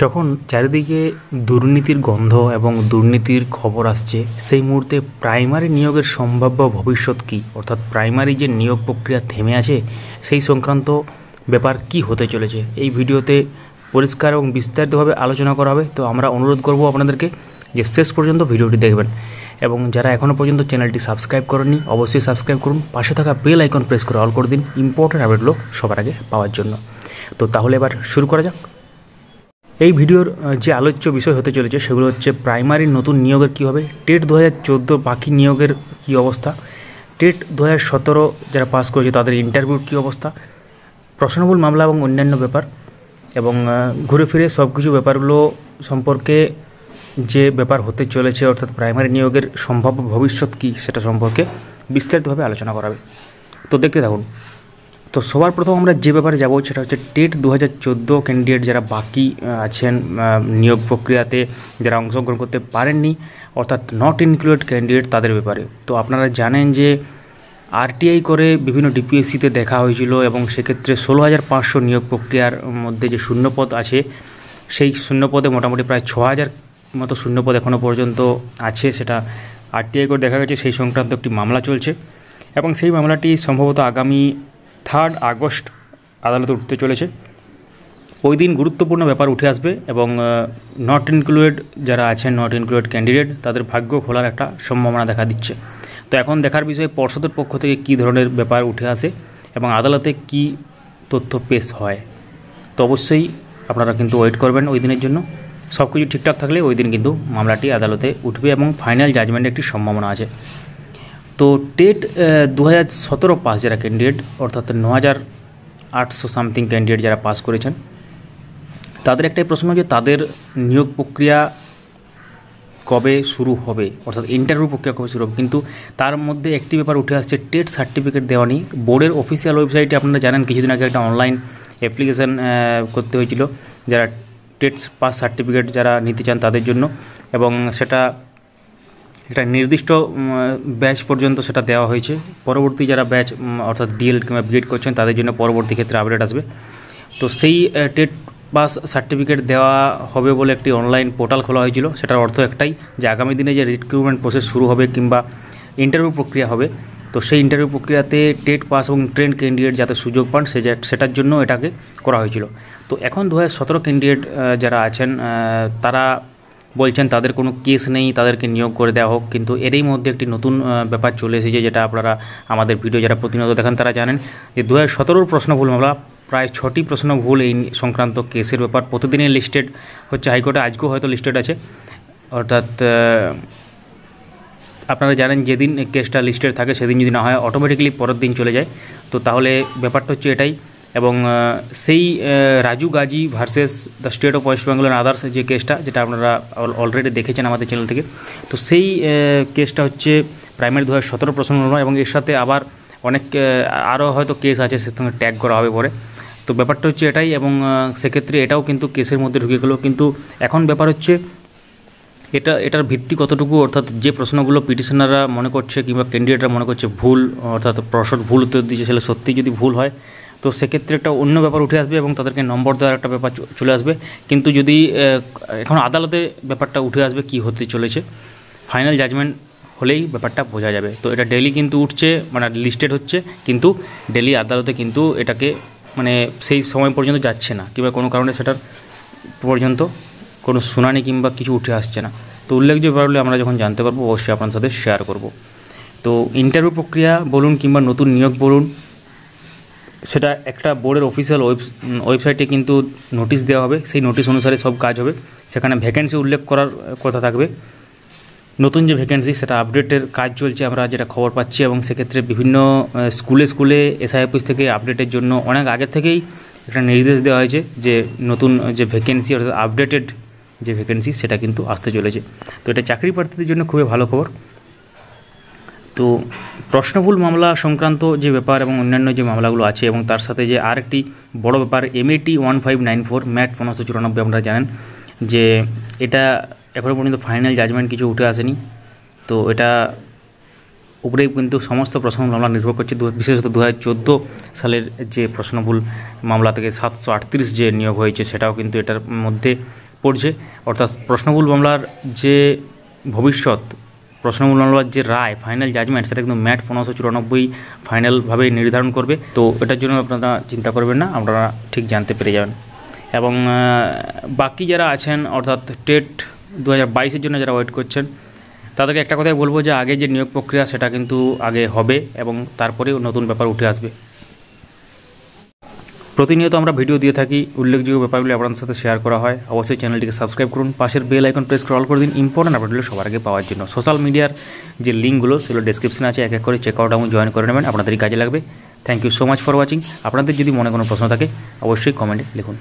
যখন চারিদিকে দুর্নীতির গন্ধ এবং দুর্নীতির খবর আসছে, সেই মুহূর্তে প্রাইমারি নিয়োগের সম্ভাব্য ভবিষ্যৎ কী? অর্থাৎ প্রাইমারি যে নিয়োগ প্রক্রিয়া থেমে আছে, সেই সংক্রান্ত ব্যাপার কি হতে চলেছে? এই ভিডিওতে পরিষ্কার এবং বিস্তারিতভাবে আলোচনা করা হবে। তো আমরা অনুরোধ করব আপনাদেরকে যে শেষ পর্যন্ত ভিডিওটি দেখবেন এবং যারা এখনও পর্যন্ত চ্যানেলটি সাবস্ক্রাইব করেননি, অবশ্যই সাবস্ক্রাইব করুন। পাশে থাকা বেল আইকন প্রেস করে অল করে দিন। ইম্পর্টেন্ট আপডেটগুলো সবার আগে পাওয়ার জন্য। তো তাহলে এবার শুরু করা যাক। এই ভিডিওর যে আলোচ্য বিষয় হতে চলেছে সেগুলো হচ্ছে প্রাইমারি নতুন নিয়োগের কী হবে, টেট দু হাজার চোদ্দ বাকি নিয়োগের কী অবস্থা, টেট দু হাজার সতেরো যারা পাস করেছে তাদের ইন্টারভিউর কী অবস্থা প্রশ্নবুল মামলা এবং অন্যান্য ব্যাপার, এবং ঘুরে ফিরে সব কিছু ব্যাপারগুলো সম্পর্কে যে ব্যাপার হতে চলেছে, অর্থাৎ প্রাইমারি নিয়োগের সম্ভাব্য ভবিষ্যৎ কী সেটা সম্পর্কে বিস্তারিতভাবে আলোচনা করাবে তো দেখতে থাকুন। তো সবার প্রথম আমরা যে ব্যাপারে যাব সেটা হচ্ছে টেট দু হাজার চোদ্দ ক্যান্ডিডেট যারা বাকি আছেন নিয়োগ প্রক্রিয়াতে যারা অংশগ্রহণ করতে পারেননি, অর্থাৎ নট ইনক্লুডেড ক্যান্ডিডেট তাদের ব্যাপারে। তো আপনারা জানেন যে আরটিআই করে বিভিন্ন ডিপিএসসিতে দেখা হয়েছিল এবং সেক্ষেত্রে ষোলো হাজার পাঁচশো নিয়োগ প্রক্রিয়ার মধ্যে যে শূন্যপদ আছে, সেই শূন্যপদে মোটামুটি প্রায় ছ হাজার মতো শূন্যপদ এখনও পর্যন্ত আছে সেটা আরটিআই করে দেখা গেছে। সেই সংক্রান্ত একটি মামলা চলছে এবং সেই মামলাটি সম্ভবত আগামী থার্ড আগস্ট আদালতে উঠতে চলেছে। ওই দিন গুরুত্বপূর্ণ ব্যাপার উঠে আসবে এবং নট ইনক্লুডেড যারা আছেন নট ইনক্লুডেড ক্যান্ডিডেট তাদের ভাগ্য খোলার একটা সম্ভাবনা দেখা দিচ্ছে। তো এখন দেখার বিষয়ে, পর্ষদের পক্ষ থেকে কী ধরনের ব্যাপার উঠে আসে এবং আদালতে কি তথ্য পেশ হয়? তো অবশ্যই আপনারা কিন্তু ওয়েট করবেন ওই দিনের জন্য। সব কিছু ঠিকঠাক থাকলে ওই দিন কিন্তু মামলাটি আদালতে উঠবে এবং ফাইনাল জাজমেন্টের একটি সম্ভাবনা আছে। তো টেট দু হাজার সতেরো পাস যারা ক্যান্ডিডেট অর্থাৎ ন হাজার আটশো সামথিং ক্যান্ডিডেট যারা পাস করেছেন, তাদের একটাই প্রশ্ন যে তাদের নিয়োগ প্রক্রিয়া কবে শুরু হবে? অর্থাৎ ইন্টারভিউ প্রক্রিয়া কবে শুরু হবে? কিন্তু তার মধ্যে একটি ব্যাপার উঠে আসছে টেট সার্টিফিকেট দেওয়া নেই। বোর্ডের অফিসিয়াল ওয়েবসাইটে আপনারা জানেন, কিছুদিন আগে একটা অনলাইন অ্যাপ্লিকেশান করতে হয়েছিল, যারা টেট পাস সার্টিফিকেট যারা নিতে চান তাদের জন্য। এবং সেটা একটা নির্দিষ্ট ব্যাচ পর্যন্ত সেটা দেওয়া হয়েছে। পরবর্তী যারা ব্যাচ অর্থাৎ ডিএল কিংবা বিএড করছেন, তাদের জন্য পরবর্তী ক্ষেত্রে আপডেট আসবে। তো সেই টেট পাস সার্টিফিকেট দেওয়া হবে বলে একটি অনলাইন পোর্টাল খোলা হয়েছিল। সেটার অর্থ একটাই যে আগামী দিনে যে রিক্রুটমেন্ট প্রসেস শুরু হবে কিংবা ইন্টারভিউ প্রক্রিয়া হবে, তো সেই ইন্টারভিউ প্রক্রিয়াতে টেট পাস এবং ট্রেন ক্যান্ডিডেট যাতে সুযোগ পান, সে সেটার জন্য এটাকে করা হয়েছিল। তো এখন দু হাজার সতেরো ক্যান্ডিডেট যারা আছেন তারা বলছেন তাদের কোনো কেস নেই, তাদেরকে নিয়োগ করে দেওয়া হোক। কিন্তু এরই মধ্যে একটি নতুন ব্যাপার চলে এসেছে যেটা আপনারা, আমাদের ভিডিও যারা প্রতিনিয়ত দেখেন তারা জানেন যে দু হাজার সতেরোর প্রশ্ন ভুল মামলা, প্রায় ছটি প্রশ্ন ভুল এই সংক্রান্ত কেসের ব্যাপার। প্রতিদিনের লিস্টেড হচ্ছে হাইকোর্টে, আজকেও হয়তো লিস্টেড আছে। অর্থাৎ আপনারা জানেন যেদিন কেসটা লিস্টেড থাকে, সেদিন যদি না হয় অটোমেটিক্যালি পরের দিন চলে যায়। তো তাহলে ব্যাপারটা হচ্ছে এটাই। এবং সেই Raju Gazi versus the state of West Bengal others যে কেসটা যেটা আপনারা অলরেডি দেখেছেন আমাদের চ্যানেল থেকে। তো সেই কেসটা হচ্ছে প্রাইমারি দু হাজার সতেরো প্রশ্ন এবং এর সাথে আবার অনেক আরও হয়তো কেস আছে, সে সঙ্গে ট্যাগ করা হবে পরে। তো ব্যাপারটা হচ্ছে এটাই এবং সেক্ষেত্রে এটাও কিন্তু কেসের মধ্যে ঢুকে গেলো। কিন্তু এখন ব্যাপার হচ্ছে, এটা, এটার ভিত্তি কতটুকু? অর্থাৎ যে প্রশ্নগুলো পিটিশনাররা মনে করছে কিংবা ক্যান্ডিডেটরা মনে করছে ভুল, অর্থাৎ প্রশ্ন ভুল উত্তর দিয়েছে সেটা সত্যি যদি ভুল হয় তো সেক্ষেত্রে একটা অন্য ব্যাপার উঠে আসবে এবং তাদেরকে নম্বর দেওয়ার একটা ব্যাপার চলে আসবে। কিন্তু যদি এখন আদালতে ব্যাপারটা উঠে আসবে কি হতে চলেছে, ফাইনাল জাজমেন্ট হলেই ব্যাপারটা বোঝা যাবে। তো এটা ডেলি কিন্তু উঠছে মানে লিস্টেড হচ্ছে, কিন্তু ডেলি আদালতে কিন্তু এটাকে মানে সেই সময় পর্যন্ত যাচ্ছে না, কিংবা কোনো কারণে সেটার পর্যন্ত কোনো শুনানি কিংবা কিছু উঠে আসছে না। তো উল্লেখযোগ্য ব্যাপার হলে আমরা যখন জানতে পারব, অবশ্যই আপনার সাথে শেয়ার করব। তো ইন্টারভিউ প্রক্রিয়া বলুন কিংবা নতুন নিয়োগ বলুন সেটা একটা বোর্ডের অফিসিয়াল ওয়েবসাইটে কিন্তু নোটিশ দেওয়া হবে। সেই নোটিশ অনুসারে সব কাজ হবে। সেখানে ভ্যাকেন্সি উল্লেখ করার কথা থাকবে। নতুন যে ভ্যাকেন্সি সেটা আপডেটের কাজ চলছে। আমরা যেটা খবর পাচ্ছি এবং সেক্ষেত্রে বিভিন্ন স্কুলে স্কুলে এসআই অফিস থেকে আপডেটের জন্য অনেক আগে থেকেই একটা নির্দেশ দেওয়া হয়েছে যে নতুন যে ভ্যাকেন্সি অর্থাৎ আপডেটেড যে ভ্যাকেন্সি সেটা কিন্তু আসতে চলেছে। তো এটা চাকরি প্রার্থীদের জন্য খুবই ভালো খবর। তো প্রশ্নভুল মামলা সংক্রান্ত যে ব্যাপার এবং অন্যান্য যে মামলাগুলো আছে এবং তার সাথে যে আরেকটি বড় ব্যাপার MAT one five nine four MAT পনেরোশো চুরানব্বই আপনারা জানেন যে এটা এখনও পর্যন্ত ফাইনাল জাজমেন্ট কিছু উঠে আসেনি। তো এটা উপরেই কিন্তু সমস্ত প্রশ্ন মামলা নির্ভর করছে বিশেষত দু হাজার চোদ্দ সালের যে প্রশ্নভুল মামলা থেকে সাতশো আটত্রিশ যে নিয়োগ হয়েছে সেটাও কিন্তু এটার মধ্যে পড়ছে। অর্থাৎ প্রশ্নবুল মামলার যে ভবিষ্যৎ প্রশ্নমূল মামলার যে রায় ফাইনাল জাজমেন্ট সেটা কিন্তু ম্যাট পনেরোশো চুরানব্বই ফাইনালভাবে নির্ধারণ করবে। তো এটার জন্য আপনারা চিন্তা করবেন না, আপনারা ঠিক জানতে পেরে যাবেন। এবং বাকি যারা আছেন, অর্থাৎ টেট দু হাজার বাইশের জন্য যারা ওয়েট করছেন, তাদেরকে একটা কথাই বলব যে আগে যে নিয়োগ প্রক্রিয়া, সেটা কিন্তু আগে হবে এবং তারপরে নতুন ব্যাপার উঠে আসবে। প্রতিনিয়ত আমরা ভিডিও দিয়ে থাকি। উল্লেখযোগ্য ব্যাপারগুলি আপনাদের সাথে শেয়ার করা হয়। অবশ্যই চ্যানেলটিকে সাবস্ক্রাইব করুন। পাশের বেল আইকন প্রেস স্ক্রল করে দিন। ইম্পর্টেন্ট আপডেটগুলো সবার আগে পাওয়ার জন্য। সোশ্যাল মিডিয়ার যে লিঙ্কগুলো সেগুলো ডিসক্রিপশনে আছে। এক এক করে চেক আউট এবং জয়েন করে নেবেন। আপনাদেরই কাজে লাগবে। Thank you so much for watching আপনাদের যদি মনে কোনো প্রশ্ন থাকে, অবশ্যই কমেন্টে লিখুন।